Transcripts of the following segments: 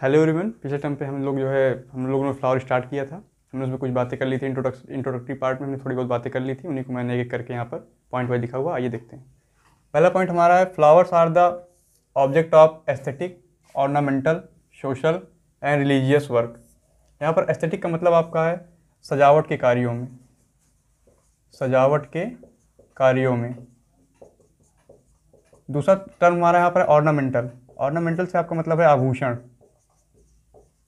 Hello everyone पिछले time पे हम लोग जो है, हम लोगों ने फ्लावर स्टार्ट किया था। हमने उसमें कुछ बातें कर ली थी इंट्रोडक्स इंट्रोडक्टरी पार्ट में हमने थोड़ी बहुत बातें कर ली थी, उन्हीं को मैंने एक एक करके यहाँ पर पॉइंट वाइज लिखा हुआ आइए देखते हैं। पहला पॉइंट हमारा है flowers are the object of aesthetic ornamental social and religious work यहाँ पर एस्थेटिक का मतलब आपका है सजावट के कार्यों में। सजावट के कार्यों में। दूसरा टर्म हमारा यहाँ पर ऑर्नामेंटल ऑर्नामेंटल से आपका मतलब है आभूषण।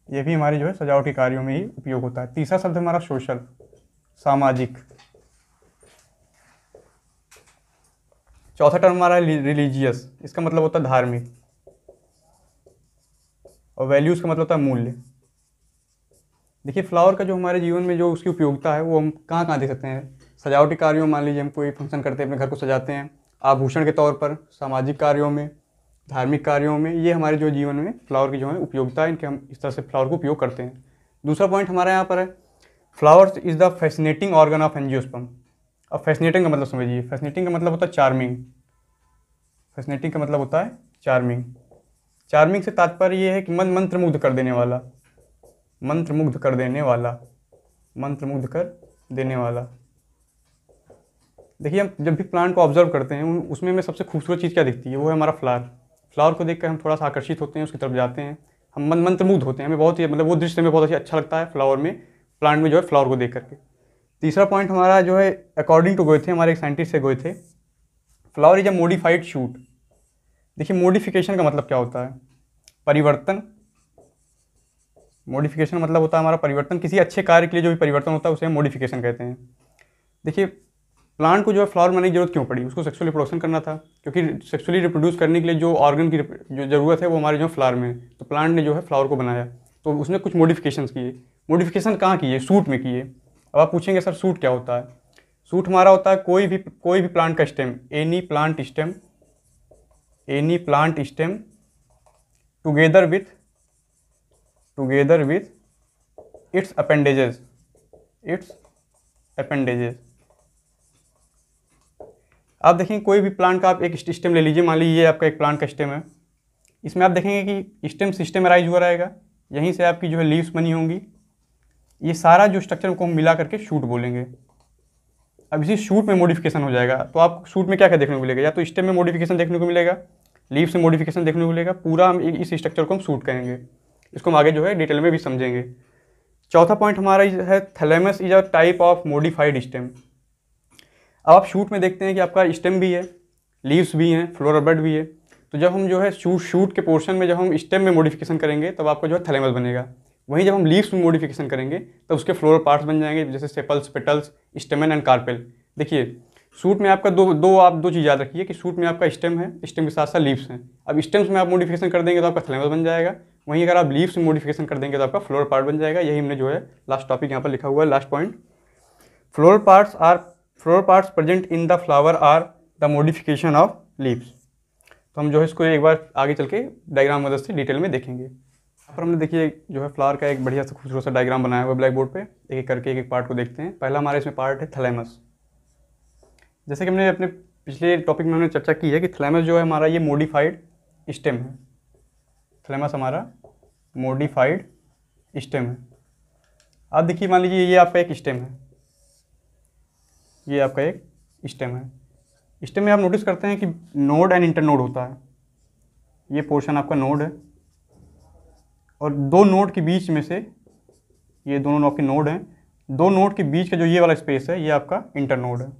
ये भी हमारी जो है सजावटी कार्यों में ही उपयोग होता है। तीसरा शब्द हमारा सोशल, सामाजिक। चौथा टर्म हमारा रिलीजियस इसका मतलब होता है धार्मिक। और वैल्यूज़ का मतलब होता है मूल्य। देखिए फ्लावर का जो हमारे जीवन में जो उसकी उपयोगिता है, वो हम कहाँ कहाँ देख सकते हैं? सजावटी कार्यों मान लीजिए हम कोई फ़ंक्शन करते हैं, अपने घर को सजाते हैं। आभूषण के तौर पर, सामाजिक कार्यों में धार्मिक कार्यों में, ये हमारे जो जीवन में, फ्लावर की जो है उपयोगिता है, इनके हम इस तरह से फ्लावर को उपयोग करते हैं। दूसरा पॉइंट हमारे यहाँ पर है flowers is the fascinating organ of angiosperm अब फैसिनेटिंग का मतलब समझिए फैसिनेटिंग का मतलब होता है चार्मिंग फैसिनेटिंग का मतलब होता है चार्मिंग चार्मिंग से तात्पर्य ये है कि मन मंत्र मुग्ध कर देने वाला। मंत्र मुग्ध कर देने वाला। मंत्र मुग्ध कर देने वाला। देखिए, हम जब भी प्लांट को ऑब्ज़र्व करते हैं उसमें हमें सबसे खूबसूरत चीज़ क्या दिखती है? वो है हमारा फ्लावर फ्लावर को देखकर हम थोड़ा सा आकर्षित होते हैं, उसकी तरफ़ जाते हैं। हम मन मंत्रमुग्ध होते हैं। हमें बहुत ही मतलब वो दृश्य हमें बहुत ही अच्छा लगता है फ्लावर में, प्लांट में जो है फ्लावर को देख करके। तीसरा पॉइंट हमारा जो है अकॉर्डिंग टू गोए थे हमारे एक साइंटिस्ट से गोए थे flower is a modified shoot देखिए मोडिफिकेशन का मतलब क्या होता है? परिवर्तन। मोडिफिकेशन मतलब होता है हमारा परिवर्तन। किसी अच्छे कार्य के लिए जो भी परिवर्तन होता है, उसे हम मोडिफिकेशन कहते हैं। देखिए प्लांट को जो है फ्लावर बनाने की ज़रूरत क्यों पड़ी? उसको सेक्सुअली प्रोडक्शन करना था, क्योंकि सेक्सुअली रिप्रोड्यूस करने के लिए जो ऑर्गन की जो ज़रूरत है वो हमारे जो फ्लावर में है। तो प्लांट ने जो है फ्लावर को बनाया। तो उसने कुछ मॉडिफिकेशन किए। मॉडिफिकेशन कहाँ किए? सूट में किए। अब आप पूछेंगे, सर सूट क्या होता है? सूट हमारा होता है कोई भी कोई भी प्लांट का stem any plant stem any plant stem together with together with its appendages its appendages आप देखेंगे कोई भी प्लांट का आप एक स्टेम ले लीजिए, मान लीजिए आपका एक प्लांट का स्टेम है। इसमें आप देखेंगे कि स्टेम सिस्टमराइज हुआ रहेगा। यहीं से आपकी जो है लीव्स बनी होंगी। ये सारा जो स्ट्रक्चर को हम मिला करके शूट बोलेंगे। अब इसी शूट में मॉडिफिकेशन हो जाएगा। तो आप शूट में क्या क्या देखने को मिलेगा? या तो स्टेम में मॉडिफिकेशन देखने को मिलेगा लीव से मॉडिफिकेशन देखने को मिलेगा। पूरा हम इस स्ट्रक्चर को हम शूट करेंगे। इसको हम आगे जो है डिटेल में भी समझेंगे। चौथा पॉइंट हमारा है thalamus is a type of modified stem अब आप शूट में देखते हैं कि आपका स्टेम भी है लीव्स भी हैं फ्लोर बड भी है। तो जब हम जो है शूट शूट के पोर्शन में जब हम स्टेम में मॉडिफिकेशन करेंगे, तब आपका जो है थैलेमस बनेगा। वहीं जब हम लीव्स में मॉडिफिकेशन करेंगे, तब उसके फ्लोर पार्ट्स बन जाएँगे, जैसे sepals petals stamen and carpel देखिए सूट में आपका दो दो आप दो चीज़ याद रखिए कि सूट में आपका स्टेम है स्टेम के साथ साथ लीव्स हैं। अब स्टेम्स में आप मॉडिफिकेशन कर देंगे तो आपका थैलेमस बन जाएगा। वहीं अगर आप लीव्स में मॉडिफिकेशन कर देंगे तो आपका फ्लोर पार्ट बन जाएगा। यही हमने जो है लास्ट टॉपिक यहाँ पर लिखा हुआ है last point floral parts are floral parts present in the flower are the modification of leaves तो हम जो है इसको एक बार आगे चल के डायग्राम मदद से डिटेल में देखेंगे। यहाँ पर हमने देखिए, जो है फ्लावर का एक बढ़िया सा खूबसूरत सा डायग्राम बनाया हुआ ब्लैक बोर्ड पर एक एक करके एक एक पार्ट को देखते हैं। पहला हमारे इसमें पार्ट है थैलेमस जैसे कि हमने अपने पिछले टॉपिक में हमने चर्चा की है कि थैलेमस जो है हमारा ये मोडिफाइड स्टेम है। थैलेमस हमारा मोडिफाइड स्टेम है। आप देखिए, मान लीजिए ये आपका एक स्टेम है। ये आपका एक स्टेम है। स्टेम में आप नोटिस करते हैं कि नोड एंड इंटर नोड होता है। ये पोर्शन आपका नोड है। और दो नोड के बीच में से ये दोनों आपके नोड हैं। दो नोड के बीच का जो ये वाला स्पेस है, ये आपका इंटर नोड है।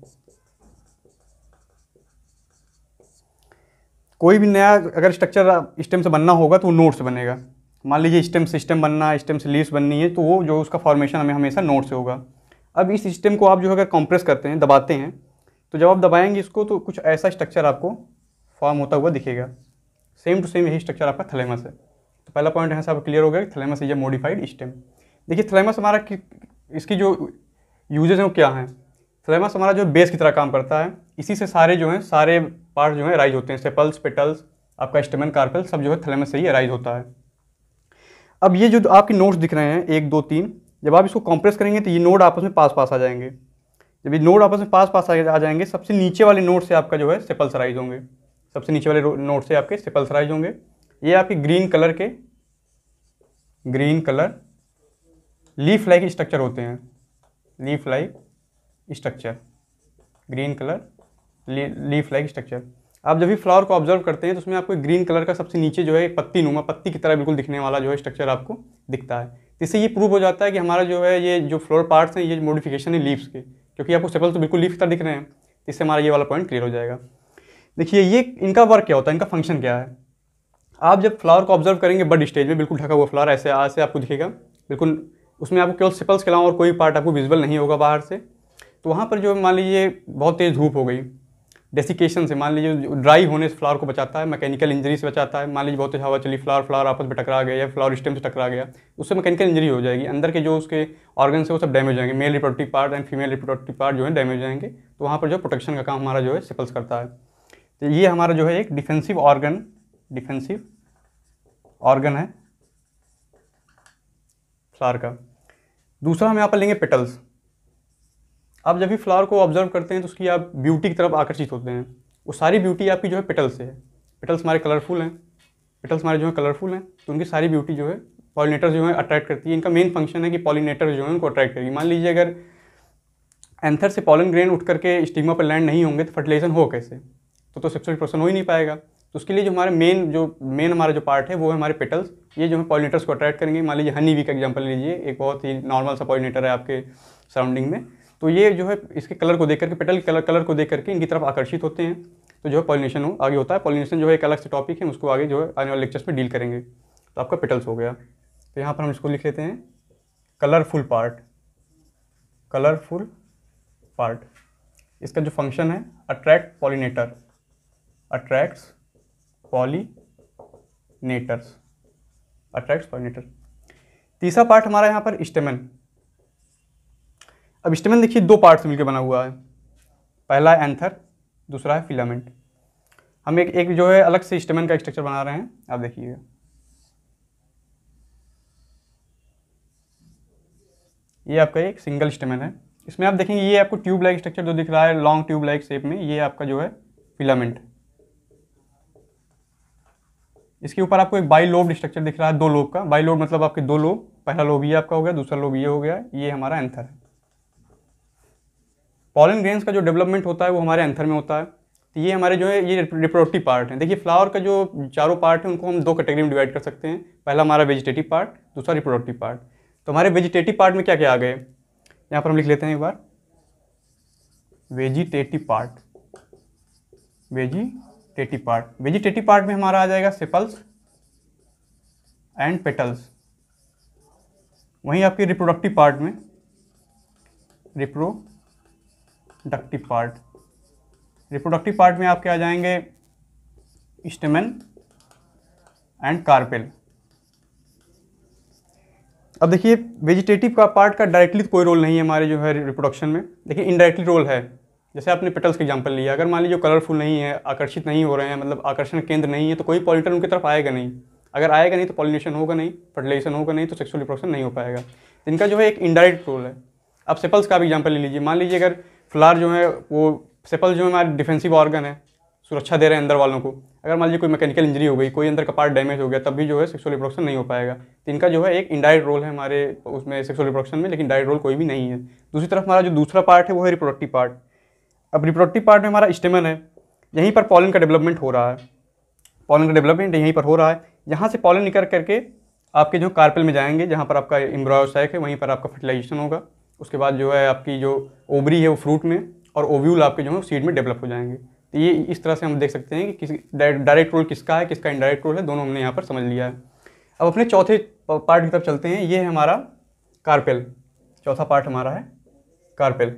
कोई भी नया अगर स्ट्रक्चर स्टेम से बनना होगा तो वो नोड से बनेगा। मान लीजिए स्टेम सिस्टम बनना, स्टेम से लीव्स बननी है तो वो जो उसका फॉर्मेशन हमें हमेशा नोड से होगा। अब इस सिस्टम को आप जो है अगर कंप्रेस करते हैं, दबाते हैं तो जब आप दबाएँगे इसको तो कुछ ऐसा स्ट्रक्चर आपको फॉर्म होता हुआ दिखेगा। सेम टू सेम यही स्ट्रक्चर आपका थलेमस है। तो पहला पॉइंट यहाँ से आपको क्लियर हो गया thalamus is a modified stem देखिए थलेमस हमारा इसकी जो यूजेज हैं वो क्या हैं? थलेमस हमारा जो बेस की तरह काम करता है, इसी से सारे जो हैं, सारे पार्ट जो हैं राइज होते हैं। सेपल्स पेटल्स आपका स्टेमन कार्पल सब जो है थलेमस से ही राइज होता है। अब ये जो आपके नोट्स दिख रहे हैं, एक, दो, तीन जब आप इसको कंप्रेस करेंगे तो ये नोड आपस में पास पास आ जाएँगे। जब ये नोड आपस में पास पास आ जाएँगे, सबसे नीचे वाले नोड से आपका जो है सेपल्सराइज होंगे। सबसे नीचे वाले नोड से आपके सेपल्सराइज होंगे। ये आपके ग्रीन कलर के green colour leaf like structure होते हैं। Leaf like structure green colour leaf like structure आप जब भी फ्लावर को ऑब्ज़र्व करते हैं तो उसमें आपको ग्रीन कलर का सबसे नीचे जो है पत्ती नुमा, पत्ती की तरह बिल्कुल दिखने वाला जो है स्ट्रक्चर आपको दिखता है। इससे ये प्रूव हो जाता है कि हमारा जो है, ये जो फ्लोर पार्ट्स हैं, ये मॉडिफिकेशन है लीव्स के, क्योंकि आपको सेपल तो बिल्कुल की तरह दिख रहे हैं, इससे हमारा ये वाला पॉइंट क्लियर हो जाएगा। देखिए, ये इनका वर्क क्या होता है? इनका फ़ंक्शन क्या है? आप जब फ्लावर को ऑब्ज़र्व करेंगे बड स्टेज में बिल्कुल ढका हुआ फ्लावर ऐसे आज से आपको दिखेगा, बिल्कुल, उसमें आपको केवल सिपल्स के अलावा और कोई पार्ट आपको विजिबल नहीं होगा बाहर से। तो वहाँ पर जो मान लीजिए, बहुत तेज़ धूप हो गई डेसिकेशन से, मान लीजिए ड्राई होने से फ्लावर को बचाता है मैकेनिकल इंजरी से बचाता है, मान लीजिए बहुत हवा चली फ्लावर फ्लावर आपस में टकरा गया या फ्लावर स्टेम से टकरा गया, उससे मैकेनिकल इंजरी हो जाएगी। अंदर के जो उसके ऑर्गन है, वो सब डैमेज हो जाएँगे। Male reproductive part and female reproductive part जो है डैमेज जाएँगे। तो वहाँ पर जो प्रोटेक्शन का काम हमारा जो है सिपल्स करता है। तो ये हमारा जो है एक डिफेंसिव ऑर्गन डिफेंसिव ऑर्गन है फ्लावर का। दूसरा हम यहाँ पर लेंगे पेटल्स आप जब भी फ्लावर को ऑब्ज़र्व करते हैं तो उसकी आप ब्यूटी की तरफ़ आकर्षित होते हैं। वो सारी ब्यूटी आपकी जो है पेटल्स से है। पेटल्स हमारे कलरफुल हैं। पेटल्स हमारे जो है कलरफुल हैं। तो उनकी सारी ब्यूटी जो है पॉलिनेटर जो है अट्रैक्ट करती है। इनका मेन फ़ंक्शन है कि पॉलिनेटर जो है उनको अट्रैक्ट करेगी। मान लीजिए अगर एंथर से पॉलन ग्रेन उठ करके स्टिग्मा पर लैंड नहीं होंगे तो फर्टिलाइजेशन हो कैसे? तो तो सेक्सुअल प्रोसन हो ही नहीं पाएगा। तो उसके लिए जो हमारे मेन जो मेन हमारा जो पार्ट है, वो है हमारे पेटल्स ये जो है पॉलिनेटर्स को अट्रैक्ट करेंगे। मान लीजिए हनी वी का एग्ज़ाम्पल लीजिए। एक बहुत ही नॉर्मल सा पॉलिनेटर है आपके सराउंडिंग में। तो ये जो है, इसके कलर को देख करके पेटल कलर कलर को देख करके इनकी तरफ़ आकर्षित होते हैं। तो जो है पॉलिनेशन हो, आगे होता है। पॉलिनेशन जो है, एक अलग से टॉपिक है, उसको आगे जो है, आने वाले लेक्चर्स में डील करेंगे। तो आपका पेटल्स हो गया। तो यहाँ पर हम इसको लिख लेते हैं। कलरफुल पार्ट कलरफुल पार्ट इसका जो फ़ंक्शन है attract pollinator attracts pollinators attracts pollinator तीसरा पार्ट हमारा यहाँ पर स्टेमन। अब स्टेमन देखिए, दो पार्ट मिलकर बना हुआ है। पहला है एंथर दूसरा है फिलामेंट हम एक एक जो है, अलग से स्टेमन का स्ट्रक्चर बना रहे हैं। आप देखिएगा ये आपका एक सिंगल स्टेमन है। इसमें आप देखेंगे, ये आपको ट्यूब लाइक स्ट्रक्चर जो दिख रहा है लॉन्ग ट्यूब लाइक शेप में, ये आपका जो है फिलामेंट इसके ऊपर आपको एक बाई लोब स्ट्रक्चर दिख रहा है, दो लोब का। बाई लोब मतलब आपके दो लोब पहला लोब ये आपका हो गया, दूसरा लोब ये हो गया, ये हमारा एंथर है। पॉलन ग्रेन्स का जो डेवलपमेंट होता है, वो हमारे एंथर में होता है। तो ये हमारे जो है, ये रिप्रोडक्टिव पार्ट है। देखिए फ्लावर का जो चारों पार्ट है, उनको हम दो कैटेगरी में डिवाइड कर सकते हैं। पहला हमारा वेजिटेटिव पार्ट दूसरा रिप्रोडक्टिव पार्ट तो हमारे वेजिटेटिव पार्ट में क्या क्या आ गए? यहाँ पर हम लिख लेते हैं एक बार। Vegetative part vegetative part vegetative part में हमारा आ जाएगा सेपल्स एंड पेटल्स वहीं आपके रिप्रोडक्टिव पार्ट में reproductive part reproductive part में आपके आ जाएँगे? स्टेमन एंड कार्पेल अब देखिए वेजिटेटिव का पार्ट का डायरेक्टली तो कोई रोल नहीं है हमारे जो है रिप्रोडक्शन में। देखिए इनडायरेक्टली रोल है। जैसे आपने पेटल्स का एग्जांपल लिया। अगर मान लीजिए कलरफुल नहीं है, आकर्षित नहीं हो रहे हैं मतलब आकर्षण केंद्र नहीं है तो कोई पॉलिटर उनकी तरफ़ आएगा नहीं। अगर आएगा नहीं तो पॉलिनेशन होगा नहीं फर्टिलाइजेशन होगा नहीं तो सेक्सुअल रिप्रोडक्शन नहीं हो पाएगा। इनका जो है एक इनडायरेक्ट रोल है। अब सेपल्स का भी एग्ज़ाम्पल ले लीजिए। मान लीजिए अगर फ्लार जो है, वो सेपल जो है, हमारे डिफेंसिव ऑर्गन है, सुरक्षा दे रहे हैं अंदर वालों को। अगर मान लीजिए कोई मैकेनिकल इंजरी हो गई, कोई अंदर का पार्ट डैमेज हो गया, तब भी जो है सेक्सुअल रिप्रोडक्शन नहीं हो पाएगा। तो इनका जो है एक इंडायरेक्ट रोल है हमारे, उसमें सेक्सुअल रिप्रोडक्शन में, लेकिन डायरेक्ट रोल कोई भी नहीं है। दूसरी तरफ़ हमारा जो दूसरा पार्ट है, वो है रिप्रोडक्टिव पार्ट अब रिप्रोडक्टिव पार्ट में हमारा स्टेमन है, यहीं पर पॉलन का डेवलपमेंट हो रहा है। पॉलन का डेवलपमेंट यहीं पर हो रहा है। यहाँ से पॉलन निकल करके आपके जो कार्पेल में जाएँगे, जहाँ पर आपका इम्ब्रायोसैक है, वहीं पर आपका फर्टिलाइजेशन होगा। उसके बाद जो है आपकी जो ओबरी है वो फ्रूट में और ओव्यूल आपके जो है सीड में डेवलप हो जाएँगे। तो ये इस तरह से हम देख सकते हैं कि किसी डायरेक्ट रोल किसका है, किसका इनडायरेक्ट रोल है, दोनों हमने यहाँ पर समझ लिया है। अब अपने चौथे पार्ट की तरफ़ चलते हैं। ये है हमारा कार्पेल। चौथा पार्ट हमारा है कार्पेल।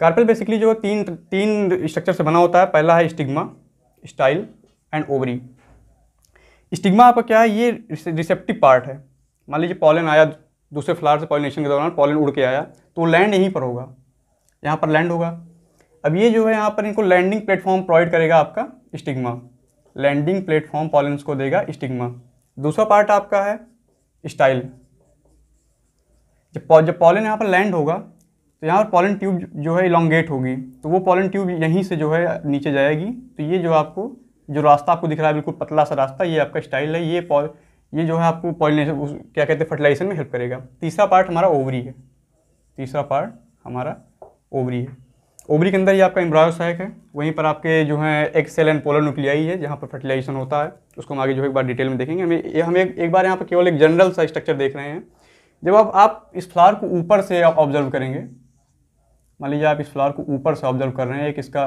कार्पेल बेसिकली जो तीन तीन स्ट्रक्चर से बना होता है। पहला है stigma style and ovary stigma आपका क्या है? ये रिसेप्टिव पार्ट है। मान लीजिए पॉलन आया दूसरे फ्लावर से पॉलिनेशन के दौरान पॉलन उड़ के आया। तो लैंड यहीं पर होगा। यहाँ पर लैंड होगा। अब ये जो है यहाँ पर इनको लैंडिंग प्लेटफॉर्म प्रोवाइड करेगा आपका स्टिग्मा लैंडिंग प्लेटफॉर्म पॉलेंस को देगा स्टिग्मा दूसरा पार्ट आपका है स्टाइल जब जब पॉलन यहाँ पर लैंड होगा तो यहाँ पर पॉलन ट्यूब जो है इलोंगेट होगी। तो वो पॉलन ट्यूब यहीं से जो है नीचे जाएगी। तो ये जो आपको, जो रास्ता आपको दिख रहा है, बिल्कुल पतला सा रास्ता, ये आपका स्टाइल है। ये पॉल ये जो है आपको पॉलिनेशन क्या कहते हैं फर्टिलाइजेशन में हेल्प करेगा। तीसरा पार्ट हमारा ओवरी है। तीसरा पार्ट हमारा ओवरी है। ओवरी के अंदर ही आपका एम्ब्रायोसाइक है। वहीं पर आपके जो है एक सेल एंड पोलर न्यूक्लियाई है जहाँ पर फर्टिलाइजेशन होता है। उसको हम आगे जो एक बार डिटेल में देखेंगे। हमें हम एक, एक बार यहाँ पर केवल एक जनरल सा स्ट्रक्चर देख रहे हैं। जब आप आप इस फ्लावर को ऊपर से आप ऑब्ज़र्व करेंगे मान लीजिए आप इस फ्लावर को ऊपर से ऑब्ज़र्व कर रहे हैं एक इसका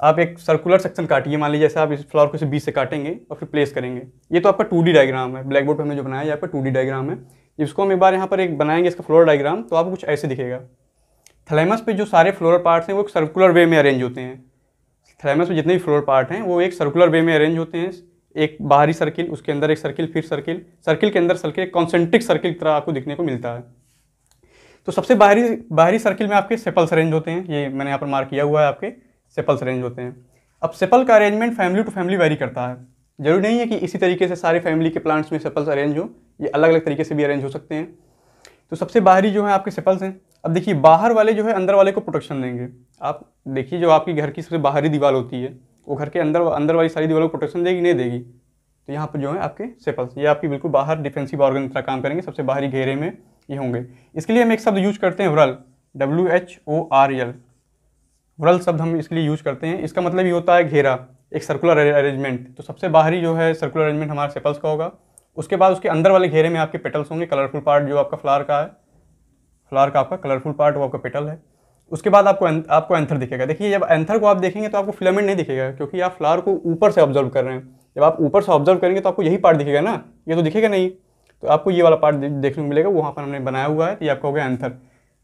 आप एक सर्कुलर सेक्शन काटिए। मान लीजिए जैसे आप इस फ्लावर को इसे बीच से काटेंगे और फिर प्लेस करेंगे। ये तो आपका टू डी डायग्राम है। ब्लैक बोर्ड पर हमने जो बनाया है आपका टू डी डायग्राम है। जिसको हम एक बार यहाँ पर एक बनाएँगे इसका फ्लोर डायग्राम तो आपको कुछ ऐसे दिखेगा। थैलेमस पे जो सारे फ्लोर पार्ट्स हैं, वो एक सर्कुलर वे में अरेंज होते हैं। थैलेमस में जितने भी फ्लोर पार्ट हैं, वो एक सर्कुलर वे में अरेंज होते हैं। एक बाहरी सर्किल उसके अंदर एक सर्किल फिर सर्किल सर्किल के अंदर सर्किल एक कॉन्सेंट्रिक सर्किल की तरह आपको दिखने को मिलता है। तो सबसे बाहरी बाहरी सर्किल में आपके सेपल्स अरेंज होते हैं। ये मैंने यहाँ पर मार्क किया हुआ है आपके सेपल्स अरेंज होते हैं। अब सेपल का arrangement family to family vary करता है। ज़रूरी नहीं है कि इसी तरीके से सारे फैमिली के प्लांट्स में सेपल्स अरेंज हो। ये अलग अलग तरीके से भी अरेंज हो सकते हैं। तो सबसे बाहरी जो है आपके सेपल्स हैं। अब देखिए, बाहर वाले जो है, अंदर वाले को प्रोटेक्शन देंगे। आप देखिए, जो आपकी घर की सबसे बाहरी दीवार होती है, वो घर के अंदर अंदर वाली सारी दीवारों को प्रोटेक्शन देगी, नहीं देगी? तो यहाँ पर जो है आपके सेपल्स ये आपकी बिल्कुल बाहर डिफेंसिव ऑर्गन तरह काम करेंगे, सबसे बाहरी घेरे में ये होंगे। इसके लिए हम एक शब्द यूज़ करते हैं whorl W H O R L whorl शब्द हम इसके लिए यूज़ करते हैं। इसका मतलब ये होता है घेरा, एक सर्कुलर अरेंजमेंट तो सबसे बाहरी जो है सर्कुलर अरेंजमेंट हमारे सेपल्स का होगा। उसके बाद उसके अंदर वाले घेरे में आपके पेटल्स होंगे कलरफुल पार्ट जो आपका फ्लावर का है फ्लावर का आपका कलरफुल पार्ट वो आपका पेटल है। उसके बाद आपको आपको एंथर दिखेगा। देखिए जब एंथर को आप देखेंगे तो आपको फिलामेंट नहीं दिखेगा क्योंकि आप फ्लावर को ऊपर से ऑब्ज़र्व कर रहे हैं। जब आप ऊपर से ऑब्ज़र्व करेंगे तो आपको यही पार्ट दिखेगा ना? ये तो दिखेगा नहीं। तो आपको ये वाला पार्ट देखने को मिलेगा वहाँ पर हमने बनाया हुआ है तो ये आपका हो गया एंथर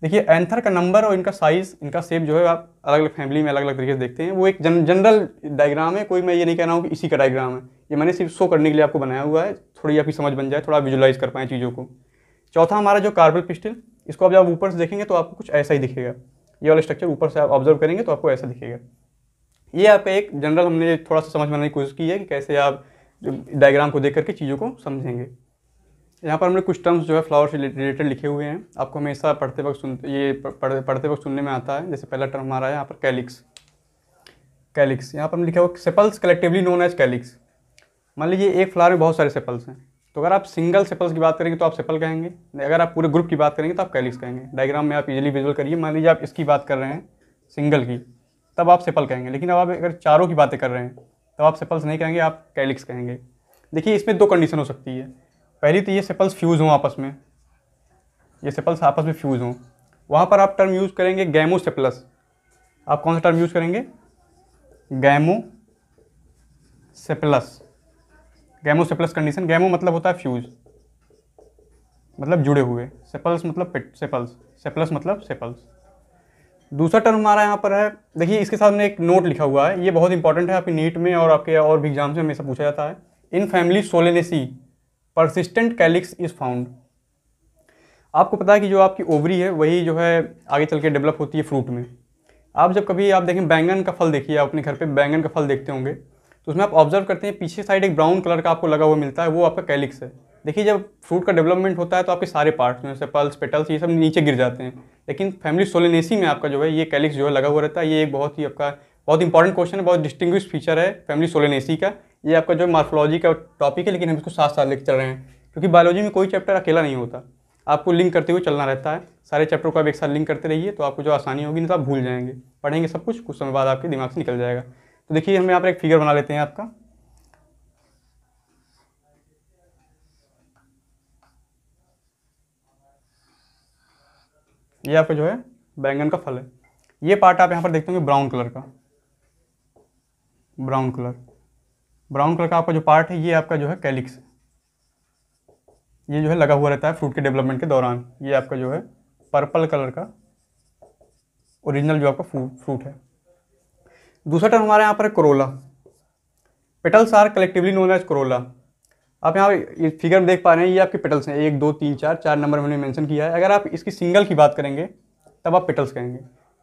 देखिए एंथर का नंबर और इनका साइज़ इनका शेप जो है आप अलग अलग फैमिली में अलग अलग तरीके से देखते हैं। वो एक जन, जनरल डायग्राम है कोई मैं ये नहीं कह रहा हूँ कि इसी का डायग्राम है। ये मैंने सिर्फ़ शो करने के लिए आपको बनाया हुआ है। थोड़ी आपकी समझ बन जाए थोड़ा विजुलाइज कर पाएँ चीज़ों को। चौथा हमारा जो कार्बल पिस्टल इसको आप जब ऊपर से देखेंगे तो आपको कुछ ऐसा ही दिखेगा। ये वाला स्ट्रक्चर ऊपर से आप ऑब्ज़र्व करेंगे तो आपको ऐसा दिखेगा। ये आपका एक जनरल हमने थोड़ा सा समझ बनाने की कोशिश की है कि कैसे आप डायग्राम को देख करके चीज़ों को समझेंगे। यहाँ पर हमने कुछ टर्म्स जो है फ्लावर से रिलेटेड लिखे हुए हैं। आपको हमेशा पढ़ते वक्त सुन ये पढ़, पढ़ते वक्त सुनने में आता है। जैसे पहला टर्म हमारा है यहाँ पर कैलिक्स कैलिक्स यहाँ पर हमने लिखा हुआ sepals collectively known as calyx मान लीजिए एक फ्लावर में बहुत सारे सेपल्स हैं तो अगर आप सिंगल सेपल्स की बात करेंगे तो आप सेपल कहेंगे, अगर आप पूरे ग्रुप की बात करेंगे तो आप कैलिक्स कहेंगे। डायग्राम में आप इजीली विजुअल करिए, मान लीजिए आप इसकी बात कर रहे हैं, सिंगल की, तब आप सेपल कहेंगे। लेकिन अब आप अगर चारों की बातें कर रहे हैं, तब आप सेपल्स नहीं कहेंगे, आप कैलिक्स कहेंगे। देखिए, इसमें दो कंडीशन हो सकती है। पहली तो ये सेपल्स फ्यूज़ हों आपस में। ये सेपल्स आपस में फ्यूज़ हों। वहाँ पर आप टर्म यूज़ करेंगे गैमो सेपलस आप कौन सा टर्म यूज़ करेंगे? गैमो सेपलस गैमो सेपलस कंडीशन गैमो मतलब होता है फ्यूज मतलब जुड़े हुए. सेपल्स मतलब पिट सेपल्स सेपलस मतलब सेपल्स दूसरा टर्म हमारा यहाँ पर है. देखिए, इसके साथ में एक नोट लिखा हुआ है. ये बहुत इंपॉर्टेंट है आपकी नीट में और आपके और भी एग्ज़ाम्स में हमेशा पूछा जाता है. In family Solanaceae persistent calyx is found आपको पता है कि जो आपकी ओवरी है, वही जो है आगे चल के डेवलप होती है फ्रूट में. आप जब कभी आप देखें बैंगन का फल देखिए, आप अपने घर पे बैंगन का फल देखते होंगे तो उसमें आप ऑब्ज़र्व करते हैं, पीछे साइड एक ब्राउन कलर का आपको लगा हुआ मिलता है, वो आपका कैलिक्स है। देखिए, जब फ्रूट का डेवलपमेंट होता है तो आपके सारे पार्ट्स जैसे पल्स पेटल्स ये सब नीचे गिर जाते हैं। लेकिन फैमिली सोलिनेसी में आपका जो है, ये कैलिक्स जो है, लगा हुआ रहता है। ये एक बहुत ही आपका, बहुत इंपॉर्टेंट क्वेश्चन है, बहुत डिस्टिंग्विश फीचर है फैमिली सोलिनेसी का। ये आपका जो मार्फोलॉजी का टॉपिक है, लेकिन हम इसको साथ साथ लेकर चल रहे हैं। क्योंकि बायोलॉजी में कोई चैप्टर अकेला नहीं होता। आपको लिंक करते हुए चलना रहता है। सारे चैप्टर को आप एक साथ लिंक करते रहिए तो आपको जो आसानी होगी, नहीं तो आप भूल जाएँगे। पढ़ेंगे सब कुछ कुछ समय बाद आपके दिमाग से निकल जाएगा। तो देखिए, हम यहाँ पर एक फिगर बना लेते हैं आपका। ये आपका जो है, बैंगन का फल है। ये पार्ट आप यहाँ पर देखते होंगे ब्राउन कलर का। ब्राउन कलर ब्राउन कलर का आपका जो पार्ट है, ये आपका जो है कैलिक्स ये जो है लगा हुआ रहता है फ्रूट के डेवलपमेंट के दौरान। ये आपका जो है पर्पल कलर का ओरिजिनल जो आपका फ्रूट है। दूसरा टर्म हमारे यहाँ पर है corolla petals are collectively known as corolla आप यहाँ ये फिगर में देख पा रहे हैं, ये आपके पेटल्स हैं। एक, दो, तीन, चार चार नंबर मैंने मेंशन किया है। अगर आप इसकी सिंगल की बात करेंगे, तब आप पेटल्स कहेंगे।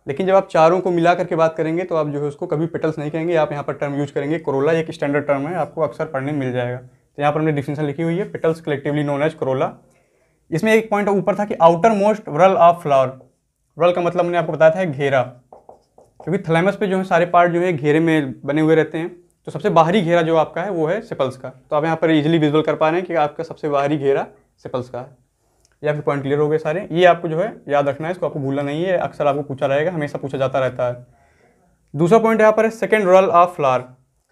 लेकिन जब आप चारों को मिला करके बात करेंगे तो आप जो है उसको कभी पेटल्स नहीं कहेंगे। आप यहाँ पर टर्म यूज़ करेंगे। करोला एक स्टैंडर्ड टर्म है। आपको अक्सर पढ़ने मिल जाएगा। तो यहाँ पर हमने डिफिनेशन लिखी हुई है। Petals collectively known as corolla इसमें एक पॉइंट ऊपर था कि outermost whorl of flower whorl का मतलब मैंने आपको बताया था घेरा। क्योंकि थलैमस पे जो है सारे पार्ट जो है घेरे में बने हुए रहते हैं। तो सबसे बाहरी घेरा जो आपका है वो है सेपल्स का। तो आप यहाँ पर इजीली विजुअल कर पा रहे हैं कि आपका सबसे बाहरी घेरा सेपल्स का है। ये आपके पॉइंट क्लियर हो गए सारे। ये आपको जो है याद रखना है, इसको आपको भूलना नहीं है। अक्सर आपको पूछा रहेगा, हमेशा पूछा जाता रहता है। दूसरा पॉइंट यहाँ पर है सेकेंड रोल ऑफ़ फ्लार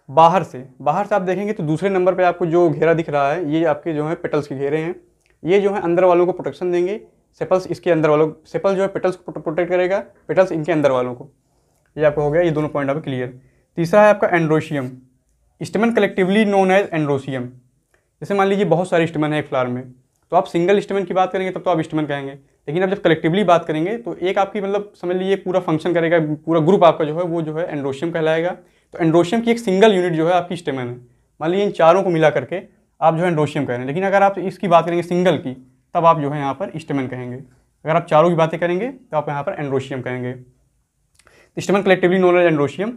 बाहर से। बाहर से आप देखेंगे तो दूसरे नंबर पर आपको जो घेरा दिख रहा है, ये आपके जो है पेटल्स के घेरे हैं। ये जो है अंदर वालों को प्रोटेक्शन देंगे। सेपल्स इसके अंदर वालों सेपल जो है पेटल्स को प्रोटेक्ट करेगा पेटल्स इनके अंदर वालों को। ये आपको हो गया, ये दोनों पॉइंट आपको क्लियर तीसरा है आपका androecium stamen collectively known as androecium जैसे मान लीजिए बहुत सारे स्टेमन है एक फ्लावर में तो आप सिंगल स्टेमन की बात करेंगे, तब तो आप स्टमन कहेंगे. लेकिन आप जब कलेक्टिवली बात करेंगे तो एक आपकी मतलब समझ लीजिए पूरा फ़ंक्शन करेगा, पूरा ग्रुप आपका जो है, वो जो है एंड्रोशियम कहलाएगा. तो एंड्रोशियम की एक सिंगल यूनिट जो है आपकी स्टेमन है. मान लीजिए इन चारों को मिला करके आप जो है एंड्रोशियम कह रहे हैं. लेकिन अगर आप इसकी बात करेंगे सिंगल की, तब आप जो है यहाँ पर स्टेमन कहेंगे. अगर आप चारों की बातें करेंगे तो आप यहाँ पर एंड्रोशियम कहेंगे. Stamen collectively known as androecium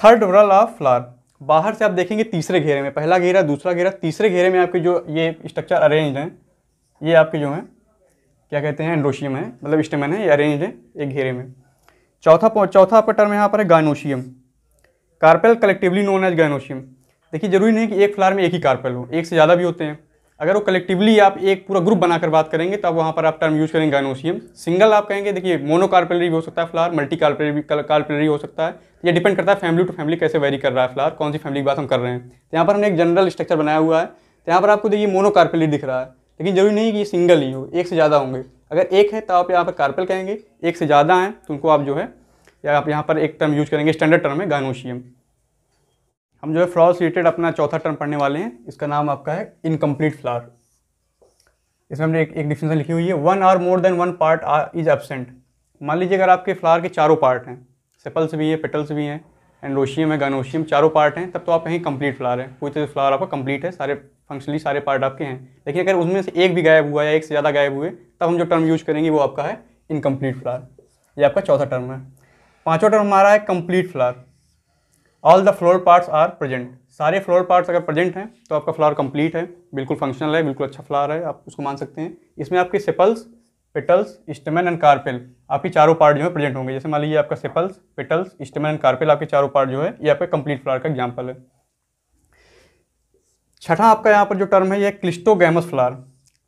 third whorl of flower बाहर से आप देखेंगे तीसरे घेरे में। पहला घेरा, दूसरा घेरा। तीसरे घेरे में आपके जो ये स्ट्रक्चर अरेंज हैं, ये आपके जो हैं, क्या कहते हैं एंड्रोशियम है। मतलब स्टेमन है, ये अरेंज है एक घेरे में। चौथा चौथा आपका टर्म यहाँ पर है gynoecium carpel collectively known as gynoecium देखिए, ज़रूरी नहीं कि एक फ्लावर में एक ही कार्पेल हो। एक से ज़्यादा भी होते हैं। अगर वो कलेक्टिवली आप एक पूरा ग्रुप बनाकर बात करेंगे, तब वहाँ पर आप टर्म यूज़ करेंगे गायनोशियम सिंगल आप कहेंगे, देखिए मोनो कार्पेलरी भी हो सकता है फ्लावर मल्टी कार्पेलरी हो सकता है। ये डिपेंड करता है फैमिली टू फैमिली कैसे वेरी कर रहा है फ्लावर कौन सी फैमिली की बात हम कर रहे हैं। तो यहाँ पर हमने एक जनरल स्ट्रक्चर बनाया हुआ है। तो यहाँ पर आपको देखिए मोनो कार्पेलरी दिख रहा है। लेकिन ज़रूरी नहीं कि ये सिंगल ही हो, एक से ज़्यादा होंगे। अगर एक है तो आप यहाँ पर कार्पेल कहेंगे, एक से ज़्यादा हैं तो उनको आप जो है, या आप यहाँ पर एक टर्म यूज़ करेंगे स्टैंडर्ड टर्म है गायनोशियम हम जो है फ्लॉर रिलेटेड अपना चौथा टर्म पढ़ने वाले हैं। इसका नाम आपका है इनकम्प्लीट फ्लावर इसमें हमने एक एक डिफिनेशन लिखी हुई है। One or more than one part or is absent मान लीजिए अगर आपके फ्लावर के चारों पार्ट हैं। सेपल्स भी हैं पेटल्स भी हैं एंडोशियम है गानोशियम चारों पार्ट हैं, तब तो आप कहीं कंप्लीट फ्लावर है। पूरी तरह से फ्लावर आपका कंप्लीट है, सारे फंक्शनली सारे पार्ट आपके हैं। लेकिन अगर उसमें से एक भी गायब हुआ या एक से ज़्यादा गायब हुए, तब हम जो टर्म यूज़ करेंगे वो आपका है इनकम्प्लीट फ्लावर ये आपका चौथा टर्म है। पाँचवा टर्म हमारा है complete flower all the floral parts are present सारे फ्लोर पार्ट्स अगर प्रेजेंट हैं तो आपका फ्लावर कंप्लीट है, बिल्कुल फंक्शनल है, बिल्कुल अच्छा फ्लावर है, आप उसको मान सकते हैं। इसमें आपके sepals petals stamen and carpel आपके चारों पार्ट जो है प्रेजेंट होंगे। जैसे मान लीजिए आपका sepals petals stamen and carpel आपके चारों पार्ट जो है, ये आपका कंप्लीट फ्लावर का एग्ज़ाम्पल है। छठा आपका यहाँ पर जो टर्म है, ये क्लिस्टोगैमस फ्लावर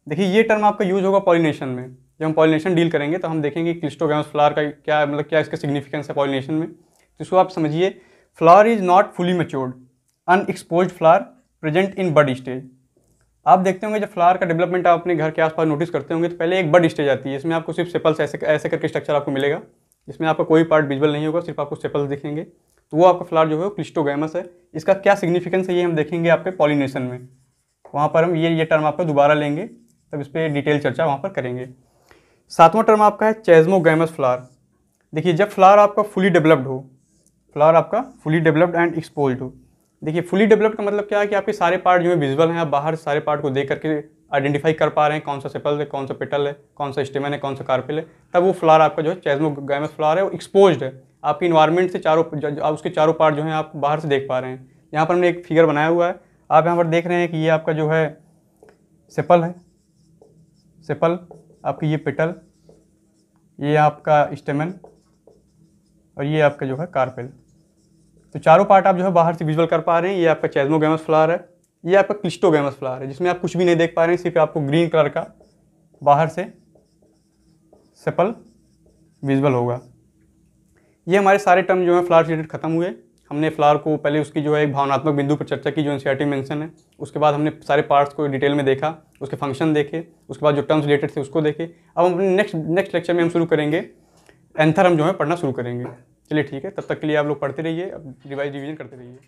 देखिए, ये टर्म आपका यूज़ होगा पॉलिनेशन में। जब हम पॉलिनेशन डील करेंगे तो हम देखेंगे क्लिस्टोगैमस फ्लावर का क्या मतलब क्या इसका सिग्निफिकेंस है पॉलिनेशन में। तो इसको आप समझिए flower is not fully matured unexposed flower present in bud stage आप देखते होंगे जब फ्लावर का डेवलपमेंट आप अपने घर के आसपास नोटिस करते होंगे तो पहले एक बड स्टेज आती है। इसमें आपको सिर्फ़ सेपल्स ऐसे ऐसे करके स्ट्रक्चर आपको मिलेगा इसमें आपका कोई पार्ट विजुअल नहीं होगा, सिर्फ़ आपको सेपल्स दिखेंगे। तो वो आपका फ्लावर जो है क्लिस्टोगैमस है। इसका क्या सिग्निफिकेंस है ये हम देखेंगे आपके पॉलिनेशन में। वहाँ पर हम ये ये टर्म आपका दोबारा लेंगे, तब इस पर डिटेल चर्चा वहाँ पर करेंगे। सातवां टर्म आपका है चेजमोगैमस फ्लावर देखिए, जब फ्लावर आपका फुली डेवलप्ड हो फ्लावर आपका फुली डेवलप्ड एंड एक्सपोज हो। देखिए फुली डेवलप्ड का मतलब क्या है कि आपके सारे पार्ट जो है विजुअल हैं, आप बाहर सारे पार्ट को देख करके आइडेंटिफाई कर पा रहे हैं कौन सा सेपल है, कौन सा पेटल है, कौन सा स्टेमन है, कौन सा कार्पेल है। तब वो फ्लावर आपका जो है चैजमो चेजमोगैमस फ्लावर है, वो एक्सपोज है। आपकी इन्वायरमेंट से चारों उसके चारों पार्ट जो है आप बाहर से देख पा रहे हैं। यहाँ पर हमने एक फिगर बनाया हुआ है। आप यहाँ पर देख रहे हैं कि ये आपका जो है सेपल है। सेपल आपकी ये पेटल ये आपका स्टेमन और ये आपका जो है कार्पेल तो चारों पार्ट आप जो है बाहर से विजुअल कर पा रहे हैं। ये आपका चैजमोगैमस फ्लावर है। ये आपका क्लिस्टोगैमस फ्लावर है, जिसमें आप कुछ भी नहीं देख पा रहे हैं, सिर्फ़ आपको ग्रीन कलर का बाहर से सेपल विजुअल होगा। ये हमारे सारे टर्म जो है फ्लावर रिलेटेड खत्म हुए। हमने फ्लावर को पहले उसकी जो है एक भावनात्मक बिंदु पर चर्चा की, जो एन मेंशन है। उसके बाद हमने सारे पार्ट्स को डिटेल में देखा, उसके फ़ंक्शन देखे, उसके बाद जो टर्म्स रिलेटेड थे उसको देखे। अब हम नेक्स्ट नेक्स्ट लेक्चर में हम शुरू करेंगे। एंथर हम जो है पढ़ना शुरू करेंगे। चलिए ठीक है, तब तक के लिए आप लोग पढ़ते रहिए, अब रिवाइज रिविजन करते रहिए।